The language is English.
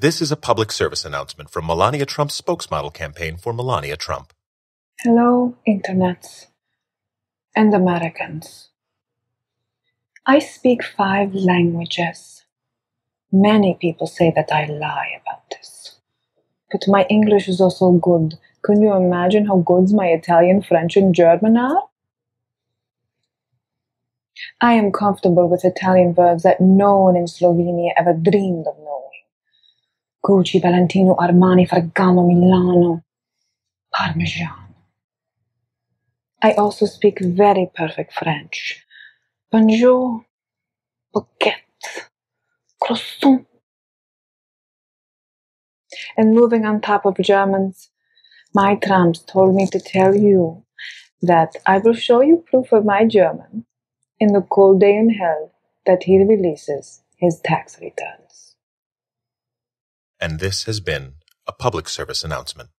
This is a public service announcement from Melania Trump's spokesmodel campaign for Melania Trump. Hello, Internets and Americans. I speak five languages. Many people say that I lie about this. But my English is also good. Can you imagine how good my Italian, French, and German are? I am comfortable with Italian verbs that no one in Slovenia ever dreamed of. Gucci, Valentino, Armani, Ferragamo, Milano, Parmesan. I also speak very perfect French. Bonjour, baguette, croissant. And moving on top of Germans, my tramps told me to tell you that I will show you proof of my German in the cold day in hell that he releases his tax returns. And this has been a public service announcement.